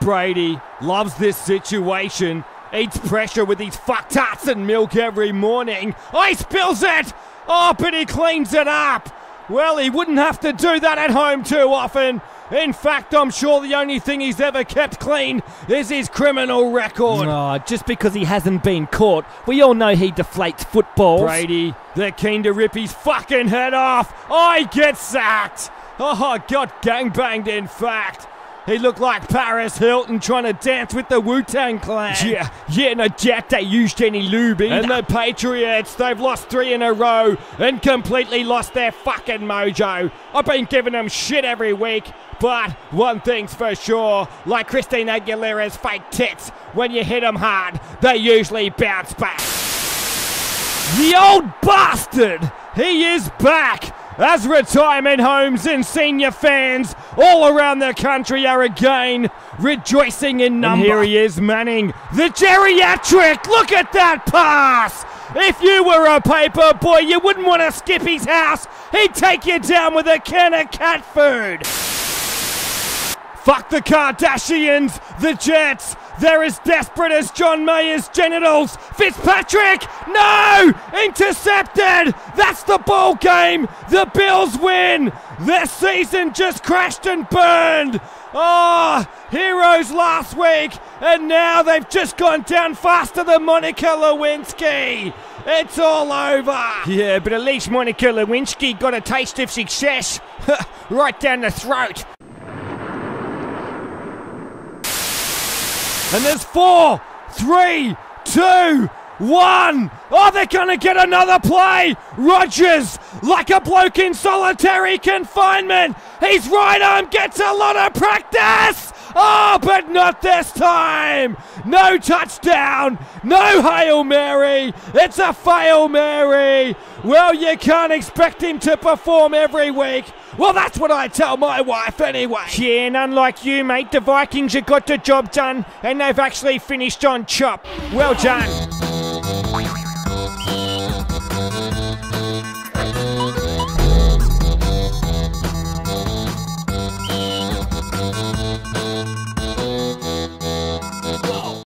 Brady loves this situation. Eats pressure with his fuck tarts and milk every morning. Oh, he spills it! Oh, but he cleans it up! Well, he wouldn't have to do that at home too often. In fact, I'm sure the only thing he's ever kept clean is his criminal record. Oh, just because he hasn't been caught, we all know he deflates footballs. Brady, they're keen to rip his fucking head off. I get sacked. Oh, I got gangbanged, in fact. He looked like Paris Hilton trying to dance with the Wu Tang Clan. Yeah, yeah, no doubt they used any lube either. And the Patriots, they've lost three in a row and completely lost their fucking mojo. I've been giving them shit every week, but one thing's for sure like Christina Aguilera's fake tits, when you hit them hard, they usually bounce back. The old bastard! He is back! As retirement homes and senior fans all around the country are again rejoicing in number. And here he is, Manning, the geriatric. Look at that pass. If you were a paper boy, you wouldn't want to skip his house. He'd take you down with a can of cat food. Fuck the Kardashians, the Jets, they're as desperate as John Mayer's genitals. Fitzpatrick, no! Intercepted! That's the ball game! The Bills win! Their season just crashed and burned! Oh, heroes last week, and now they've just gone down faster than Monica Lewinsky. It's all over. Yeah, but at least Monica Lewinsky got a taste of success right down the throat. And there's four, three, two, one. Oh, they're going to get another play. Rodgers, like a bloke in solitary confinement. He's right arm gets a lot of practice. Oh, but not this time. No touchdown. No Hail Mary. It's a fail Mary. Well, you can't expect him to perform every week. Well, that's what I tell my wife anyway. Yeah, and unlike you, mate, the Vikings have got the job done and they've actually finished on chop. Well done.